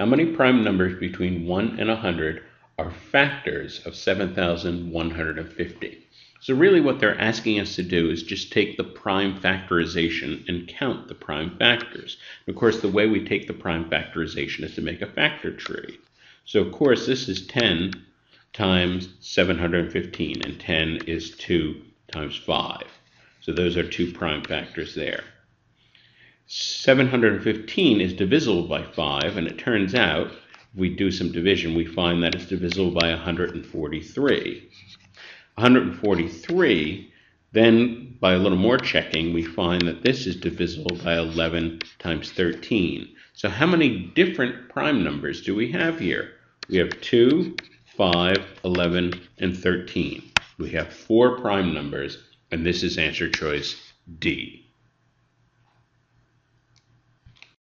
How many prime numbers between 1 and 100 are factors of 7,150? So really what they're asking us to do is just take the prime factorization and count the prime factors. And of course, the way we take the prime factorization is to make a factor tree. So of course, this is 10 times 715, and 10 is 2 times 5. So those are two prime factors there. 715 is divisible by 5, and it turns out, if we do some division, we find that it's divisible by 143. 143, then by a little more checking, we find that this is divisible by 11 times 13. So how many different prime numbers do we have here? We have 2, 5, 11, and 13. We have four prime numbers, and this is answer choice D.